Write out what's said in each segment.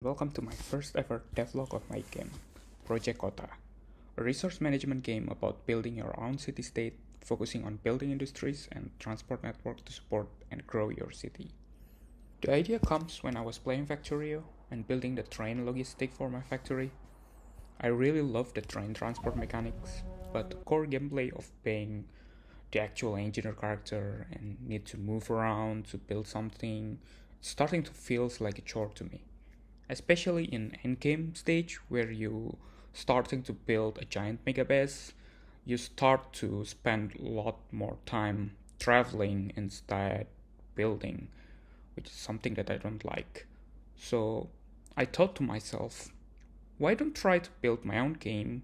Welcome to my first ever devlog of my game, Project Kota, a resource management game about building your own city state, focusing on building industries and transport network to support and grow your city. The idea comes when I was playing Factorio and building the train logistic for my factory. I really love the train transport mechanics, but the core gameplay of being the actual engineer character and need to move around to build something starting to feels like a chore to me especially in endgame stage where you starting to build a giant mega base you start to spend a lot more time traveling instead building which is something that i don't like. So i thought to myself why don't try to build my own game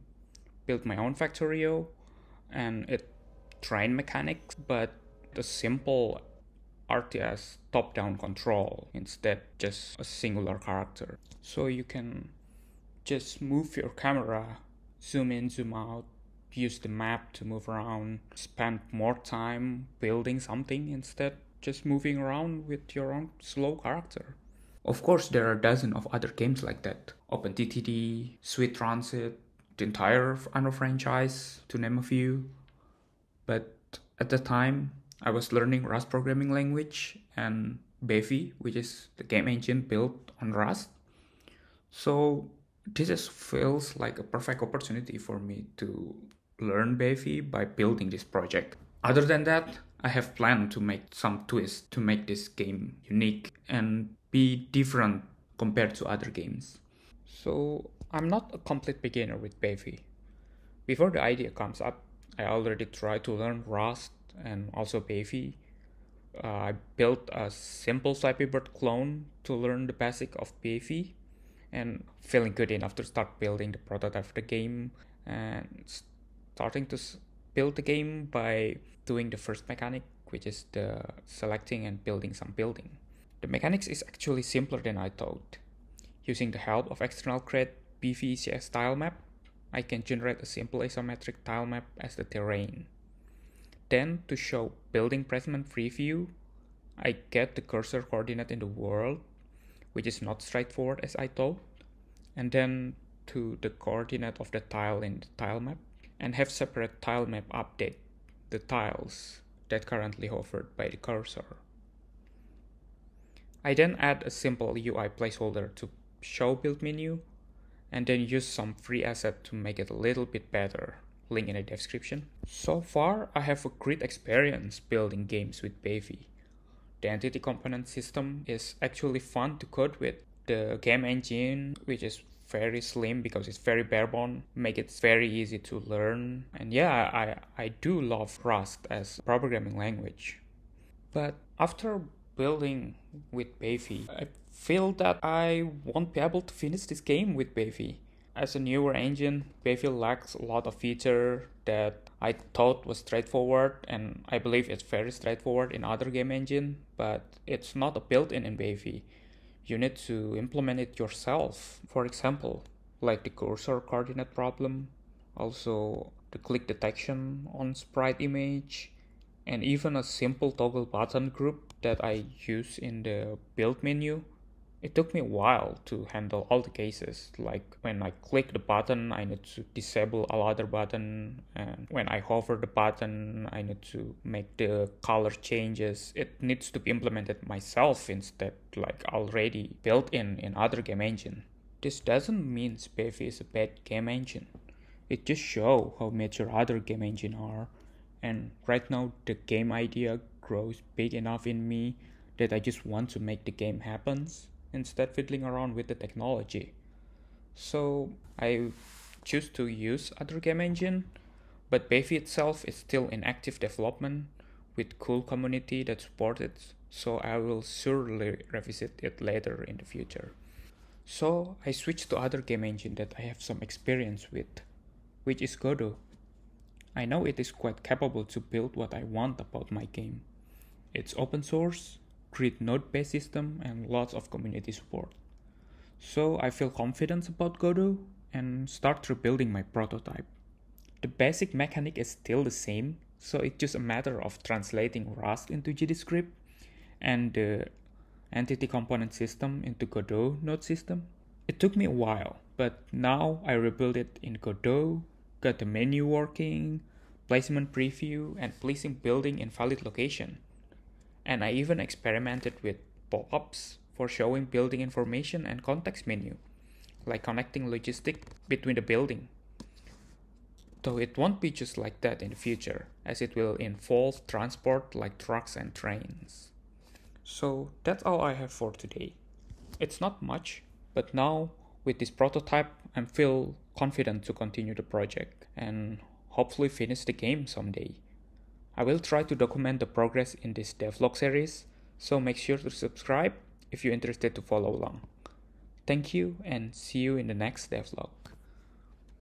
build my own factorio and it train mechanics, but the simple RTS top down control instead just a singular character. So you can just move your camera, zoom in, zoom out, use the map to move around, spend more time building something instead just moving around with your own slow character. Of course, there are dozens of other games like that. OpenTTD, Sweet Transit, the entire Anno franchise, to name a few. But at the time, I was learning Rust programming language and Bevy, which is the game engine built on Rust. So this just feels like a perfect opportunity for me to learn Bevy by building this project. Other than that, I have planned to make some twists to make this game unique and be different compared to other games. So I'm not a complete beginner with Bevy. Before the idea comes up, I already tried to learn Rust and also Bevy. Uh, I built a simple Flappy Bird clone to learn the basic of Bevy and feeling good enough to start building the prototype of the game and starting to build the game by doing the first mechanic which is the selecting and building some building. The mechanics is actually simpler than I thought. Using the help of external crate Bevy ECS tile map, I can generate a simple isometric tile map as the terrain. Then to show building placement preview, I get the cursor coordinate in the world, which is not straightforward as I thought, and then to the coordinate of the tile in the tile map, and have separate tile map update the tiles that currently hovered by the cursor. I then add a simple UI placeholder to show build menu and then use some free asset to make it a little bit better. Link in the description. So far, I have a great experience building games with Bevy. The entity component system is actually fun to code with. The game engine, which is very slim because it's very barebone, make it very easy to learn. And yeah, I, I do love Rust as programming language. But after building with Bevy, I feel that I won't be able to finish this game with Bevy. As a newer engine, Bevy lacks a lot of feature that I thought was straightforward and I believe it's very straightforward in other game engine, but it's not a built-in in Bevy. You need to implement it yourself. For example, like the cursor coordinate problem, also the click detection on sprite image, and even a simple toggle button group that I use in the build menu. It took me a while to handle all the cases, like when I click the button, I need to disable a other button, and when I hover the button, I need to make the color changes. It needs to be implemented myself instead, like already built in in other game engine. This doesn't mean Bevy is a bad game engine. It just show how mature other game engine are and right now the game idea grows big enough in me that I just want to make the game happen instead of fiddling around with the technology. So I choose to use other game engine, but Bevy itself is still in active development with cool community that support it, so I will surely revisit it later in the future. So I switched to other game engine that I have some experience with, which is Godot. I know it is quite capable to build what I want about my game. It's open source, great node-based system and lots of community support. So I feel confident about Godot and start rebuilding my prototype. The basic mechanic is still the same, so it's just a matter of translating Rust into GDScript and the entity component system into Godot node system. It took me a while, but now I rebuilt it in Godot, got the menu working, placement preview, and placing building in valid location. And I even experimented with pop-ups for showing building information and context menu, like connecting logistic between the building. Though it won't be just like that in the future, as it will involve transport like trucks and trains. So that's all I have for today. It's not much, but now with this prototype, I feel confident to continue the project and hopefully finish the game someday. I will try to document the progress in this devlog series, so make sure to subscribe if you're interested to follow along. Thank you and see you in the next devlog.